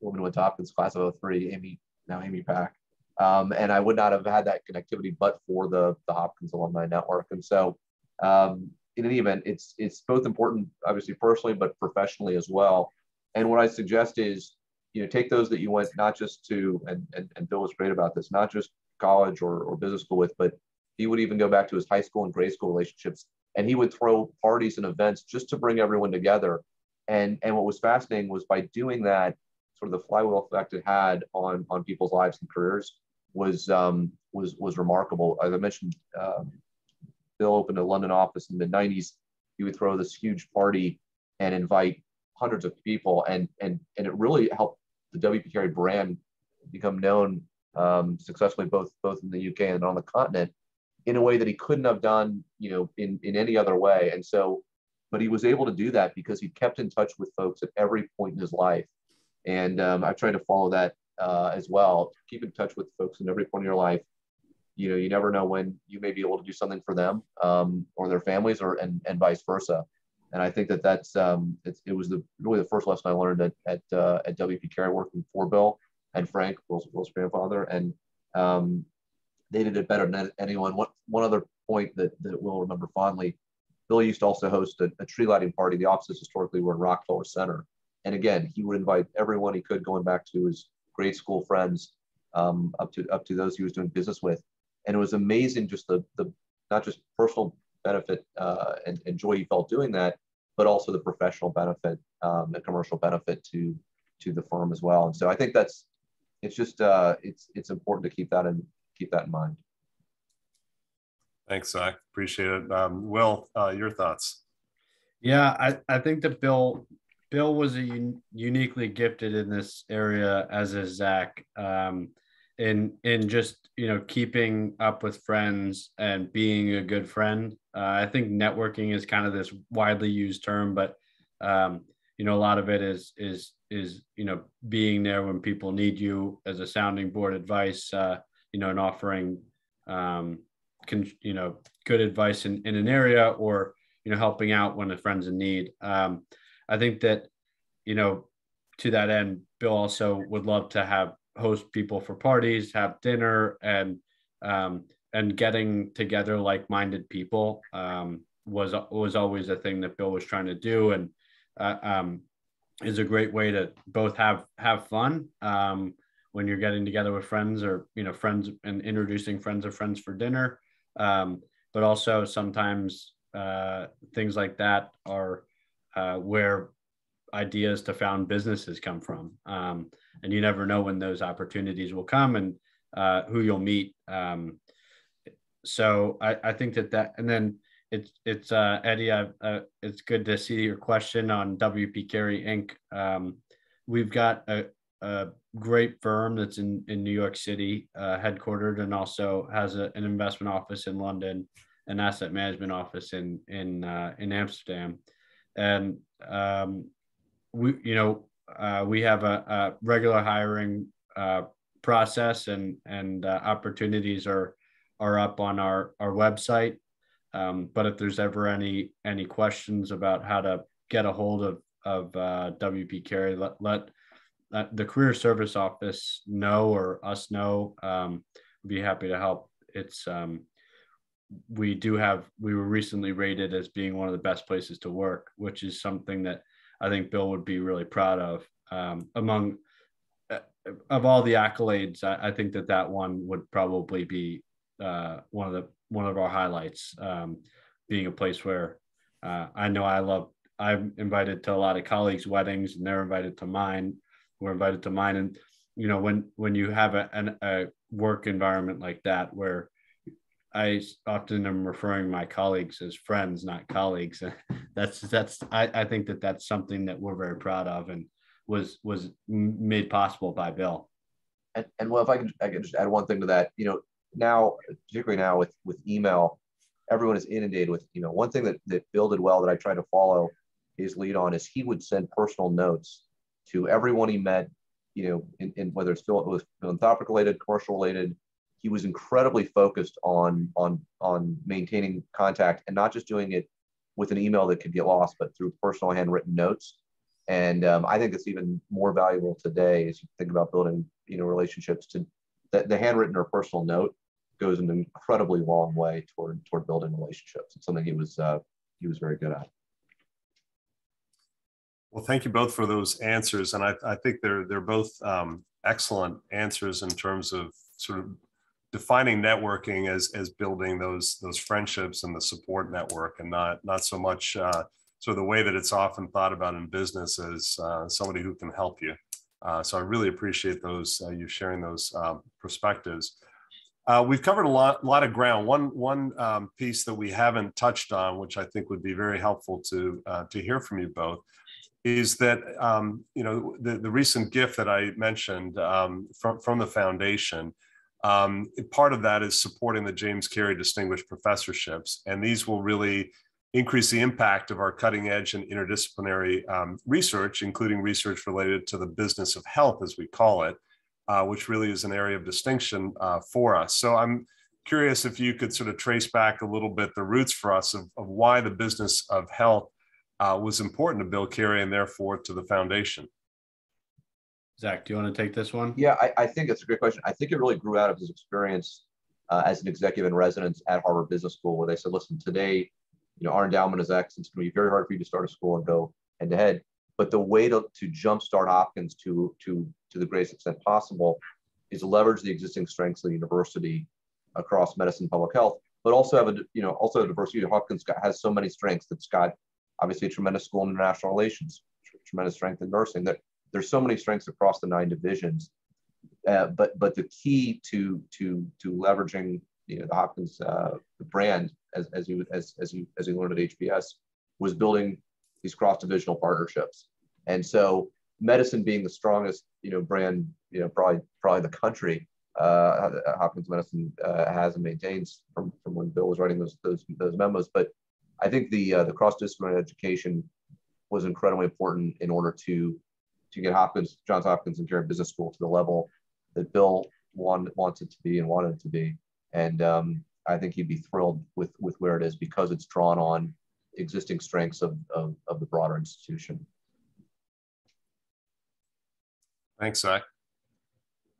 woman who went to Hopkins class of 03, Amy, now Amy Pack. Um, and I would not have had that connectivity but for the, the Hopkins alumni network. And so um, in any event, it's it's both important, obviously personally, but professionally as well. And what I suggest is, you know, take those that you went not just to, and, and, and Bill was great about this, not just college or, or business school with, but he would even go back to his high school and grade school relationships. And he would throw parties and events just to bring everyone together. And, and what was fascinating was by doing that, sort of the flywheel effect it had on, on people's lives and careers was, um, was, was remarkable. As I mentioned, um, Bill opened a London office in the 90s. He would throw this huge party and invite hundreds of people, and and and it really helped the WP Carey brand become known um, successfully both both in the UK and on the continent in a way that he couldn't have done, you know, in in any other way. And so, but he was able to do that because he kept in touch with folks at every point in his life. And um, I've tried to follow that uh, as well. Keep in touch with folks in every point of your life you know you never know when you may be able to do something for them um, or their families or and, and vice versa. And i think that that's um, it was the really the first lesson i learned at at, uh, at wp carey working for bill and frank will's, will's grandfather. And um, they did it better than anyone. One, one other point that, that we'll remember fondly bill used to also host a, a tree lighting party the offices historically were in rockefeller center. And again he would invite everyone he could going back to his grade school friends um, up to up to those he was doing business with and it was amazing just the the not just personal benefit uh, and, and joy you felt doing that, but also the professional benefit, um, the commercial benefit to to the firm as well. And so I think that's it's just uh, it's it's important to keep that in keep that in mind. Thanks, Zach. Appreciate it. Um, Will, uh, your thoughts? Yeah, I, I think that Bill Bill was a un- uniquely gifted in this area, as is Zach. Um, in in just you know keeping up with friends and being a good friend. Uh, i think networking is kind of this widely used term but um, you know a lot of it is is is you know being there when people need you as a sounding board advice uh, you know and offering um, con- you know good advice in, in an area or you know helping out when a friend's in need. Um, i think that you know to that end bill also would love to have host people for parties, have dinner, and um, and getting together like-minded people um, was was always a thing that Bill was trying to do, and uh, um, is a great way to both have have fun um, when you're getting together with friends, or you know friends and introducing friends of friends for dinner, um, but also sometimes uh, things like that are uh, where ideas to found businesses come from. Um, and you never know when those opportunities will come and uh, who you'll meet. Um, so I, I, think that that, and then it's it's uh, Eddie. Uh, it's good to see your question on WP Carey Inc. Um, we've got a, a, great firm that's in in New York City, uh, headquartered, and also has a, an investment office in London, an asset management office in in uh, in Amsterdam, and um, we you know uh, we have a, a regular hiring uh, process and and uh, opportunities are are up on our our website. Um, but if there's ever any any questions about how to get a hold of of uh, WP Carey, let let the career service office know or us know. Um, we'd be happy to help. It's um, we do have we were recently rated as being one of the best places to work, which is something that I think Bill would be really proud of. Um, among uh, of all the accolades, I, I, think that that one would probably be uh, one of the one of our highlights. Um, being a place where uh, I know I love. I'm invited to a lot of colleagues' weddings, and they're invited to mine. We're invited to mine, and you know when when you have a, an, a work environment like that where I often am referring my colleagues as friends, not colleagues. that's that's I, I think that that's something that we're very proud of and was was made possible by Bill. And, and well, if I could, I could just add one thing to that. You know, now particularly now with with email, everyone is inundated with. You know, one thing that that Bill did well that I try to follow his lead on is he would send personal notes to everyone he met. You know, in, in whether it's it was philanthropic related, commercial related, he was incredibly focused on on on maintaining contact and not just doing it with an email that could get lost, but through personal handwritten notes. And um, I think it's even more valuable today as you think about building, you know, relationships. To the, the handwritten or personal note goes an incredibly long way toward toward building relationships. It's something he was uh, he was very good at. Well, thank you both for those answers, and I, I think they're they're both um, excellent answers in terms of sort of defining networking as as building those those friendships and the support network, and not not so much uh, sort of the way that it's often thought about in business as uh, somebody who can help you. Uh, so I really appreciate those uh, you sharing those um, perspectives. Uh, we've covered a lot, lot of ground. One, one um, piece that we haven't touched on, which I think would be very helpful to uh, to hear from you both, is that um, you know the, the recent gift that I mentioned um, from from the foundation. Um, part of that is supporting the James Carey Distinguished Professorships, and these will really increase the impact of our cutting edge and interdisciplinary um, research, including research related to the business of health, as we call it uh, which really is an area of distinction uh, for us. So I'm curious if you could sort of trace back a little bit the roots for us of, of why the business of health uh, was important to Bill Carey and therefore to the foundation. Zach, do you want to take this one? Yeah, I, I think it's a great question. I think it really grew out of his experience uh, as an executive in residence at Harvard Business School, where they said, listen, today, you know, our endowment is X. It's going to be very hard for you to start a school and go head to head. But the way to, to jumpstart Hopkins to, to, to the greatest extent possible is leverage the existing strengths of the university across medicine, public health, but also have a, you know, also a diversity. Hopkins has so many strengths. It's got obviously tremendous school in international relations, tremendous strength in nursing. That there's so many strengths across the nine divisions. Uh, but but the key to to to leveraging you know the Hopkins uh, brand as as you as as you as you learned at HBS was building these cross-divisional partnerships. And so medicine being the strongest, you know, brand, you know, probably probably the country, uh, Hopkins Medicine uh, has and maintains from, from when Bill was writing those those, those memos. But I think the uh, the cross-disciplinary education was incredibly important in order to to get Hopkins, Johns Hopkins and Carey Business School to the level that Bill want, wants it to be and wanted it to be. And um, I think he'd be thrilled with with where it is because it's drawn on existing strengths of, of, of the broader institution. Thanks, Zach.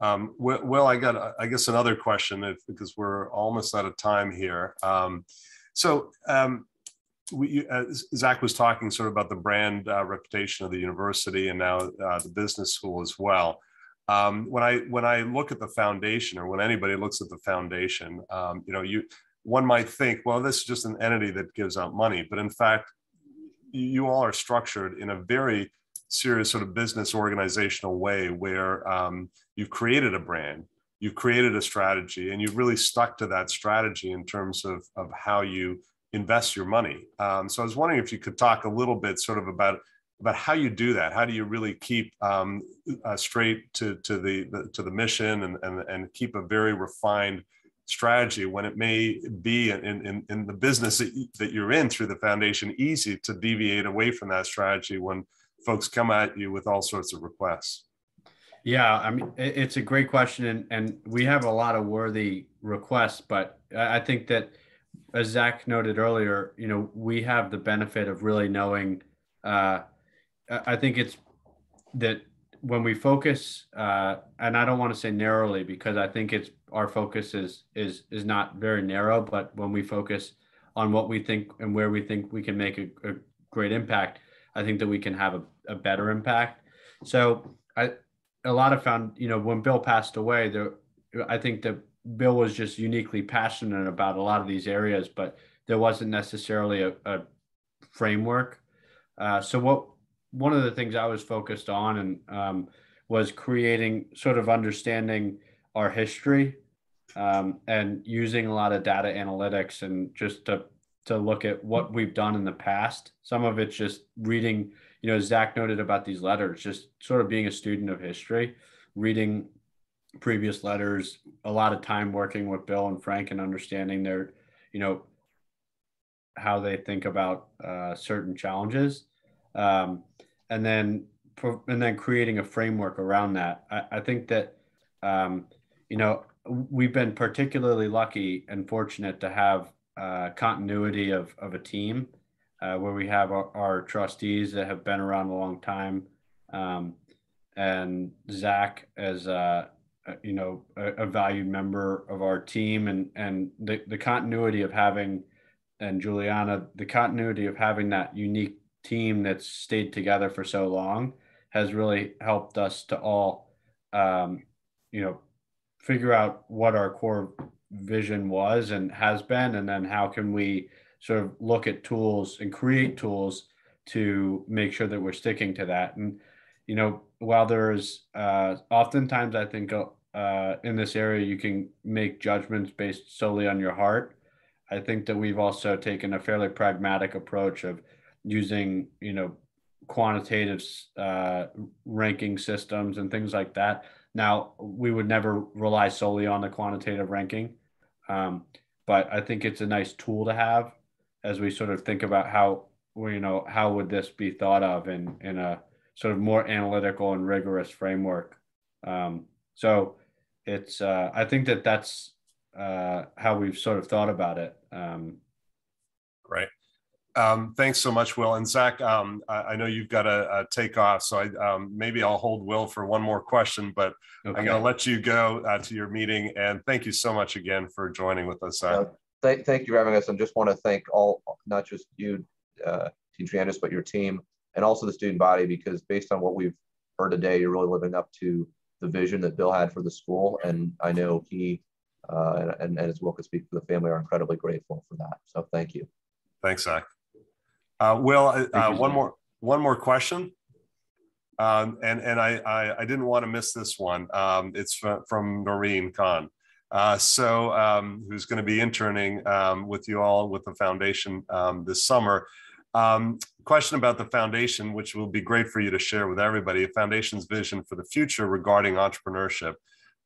Um, well, I got, I guess, another question if, because we're almost out of time here. Um, so, um, we, uh, Zach was talking sort of about the brand uh, reputation of the university and now uh, the business school as well. Um, when I when I look at the foundation, or when anybody looks at the foundation, um, you know, you one might think, well, this is just an entity that gives out money. But in fact, you all are structured in a very serious sort of business organizational way where um, you've created a brand, you've created a strategy, and you've really stuck to that strategy in terms of, of how you invest your money. Um, so I was wondering if you could talk a little bit sort of about about how you do that. How do you really keep um, uh, straight to, to the, the, to the mission and, and, and keep a very refined strategy when it may be in, in, in the business that you're in through the foundation easy to deviate away from that strategy when folks come at you with all sorts of requests yeah i mean it's a great question and, and we have a lot of worthy requests but i think that as zach noted earlier you know we have the benefit of really knowing uh, i think it's that when we focus uh, and i don't want to say narrowly because i think it's our focus is is is not very narrow but when we focus on what we think and where we think we can make a, a great impact i think that we can have a, a better impact. So i a lot of found you know when bill passed away there i think that bill was just uniquely passionate about a lot of these areas but there wasn't necessarily a, a framework uh, so what one of the things i was focused on and um, was creating sort of understanding our history um, and using a lot of data analytics and just to to look at what we've done in the past. Some of it's just reading, you know, Zach noted about these letters, just sort of being a student of history, reading previous letters, a lot of time working with Bill and Frank and understanding their, you know, how they think about uh, certain challenges, um, and then and then creating a framework around that. I, I think that um, you know, we've been particularly lucky and fortunate to have uh, continuity of, of a team uh, where we have our, our, trustees that have been around a long time. Um, and Zach as a, you know, a, a, valued member of our team and, and the, the continuity of having, and Juliana, the continuity of having that unique team that's stayed together for so long has really helped us to all, um, you know, figure out what our core vision was and has been, and then how can we sort of look at tools and create tools to make sure that we're sticking to that. And you know, while there's uh, oftentimes I think uh, in this area you can make judgments based solely on your heart. I think that we've also taken a fairly pragmatic approach of using, you know, quantitative uh, ranking systems and things like that. Now, we would never rely solely on the quantitative ranking, um, but I think it's a nice tool to have as we sort of think about how, you know, how would this be thought of in in a sort of more analytical and rigorous framework. Um, so it's uh, I think that that's uh, how we've sort of thought about it. Um, Great. Um, thanks so much, Will. And Zach, um, I, I, know you've got to take off, so I, um, maybe I'll hold Will for one more question, but okay. I'm going to let you go uh, to your meeting. And thank you so much again for joining with us. Uh, th thank you for having us. And just want to thank all, not just you, uh, Dean Triantis, but your team and also the student body, because based on what we've heard today, you're really living up to the vision that Bill had for the school. And I know he uh, and, and as Will could speak for the family are incredibly grateful for that. So thank you. Thanks, Zach. Uh, Will, uh, uh one more one more question, um, and and I, I, I didn't want to miss this one. Um, it's from, from Noreen Khan. Uh, so um, who's going to be interning um, with you all with the foundation um, this summer. Um, question about the foundation, which will be great for you to share with everybody. A foundation's vision for the future regarding entrepreneurship.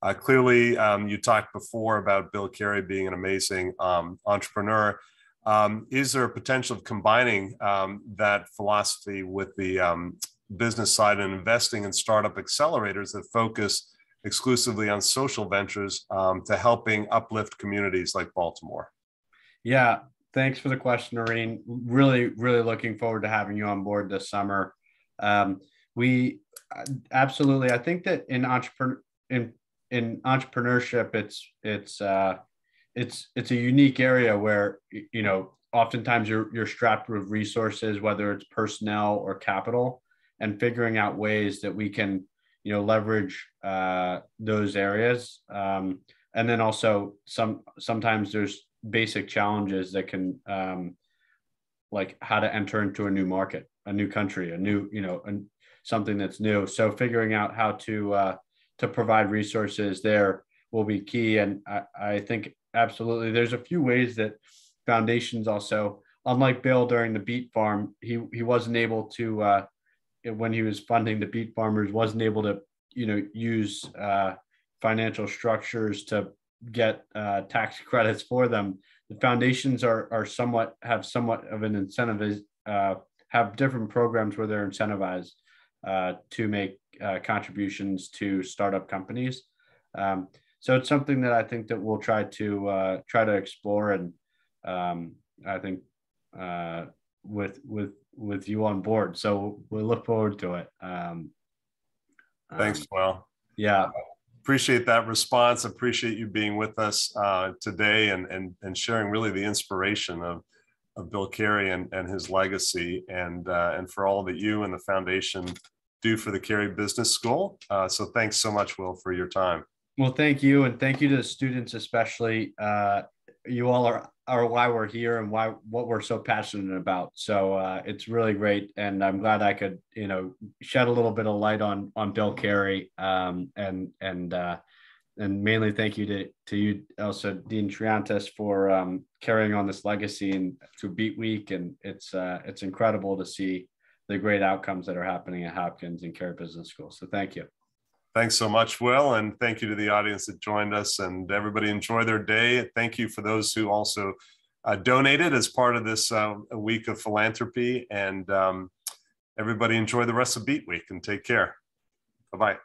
Uh, clearly, um, you talked before about Bill Carey being an amazing um, entrepreneur. Um, is there a potential of combining um, that philosophy with the um, business side and investing in startup accelerators that focus exclusively on social ventures to helping uplift communities like Baltimore? Yeah, thanks for the question, Noreen. Really, really looking forward to having you on board this summer. Um, we uh, absolutely, I think that in entrepreneur in in entrepreneurship, it's it's uh, it's it's a unique area where you know oftentimes you're you're strapped with resources whether it's personnel or capital and figuring out ways that we can you know leverage uh, those areas um, and then also some sometimes there's basic challenges that can um, like how to enter into a new market a new country a new you know something that's new so figuring out how to uh, to provide resources there will be key and I, I think absolutely. There's a few ways that foundations also, unlike Bill during the beet farm, he he wasn't able to uh, when he was funding the beet farmers, wasn't able to you know use uh, financial structures to get uh, tax credits for them. The foundations are are somewhat have somewhat of an incentive uh, have different programs where they're incentivized uh, to make uh, contributions to startup companies. Um, so it's something that I think that we'll try to uh, try to explore, and um, I think uh, with with with you on board. So we look forward to it. Um, Thanks, um, Will. Yeah, appreciate that response. Appreciate you being with us uh, today and and and sharing really the inspiration of of Bill Carey and, and his legacy, and uh, and for all that you and the foundation do for the Carey Business School. Uh, so thanks so much, Will, for your time. Well, thank you, and thank you to the students, especially. You all are are why we're here and why what we're so passionate about. So uh, it's really great, and I'm glad I could, you know, shed a little bit of light on on Bill Carey, um, and and uh, and mainly thank you to to you also Dean Triantis for um, carrying on this legacy and through Beet Week, and it's uh, it's incredible to see the great outcomes that are happening at Hopkins and Carey Business School. So thank you. Thanks so much, Will. And thank you to the audience that joined us and everybody enjoy their day. Thank you for those who also uh, donated as part of this uh, week of philanthropy. And um, everybody enjoy the rest of Beet Week and take care. Bye bye.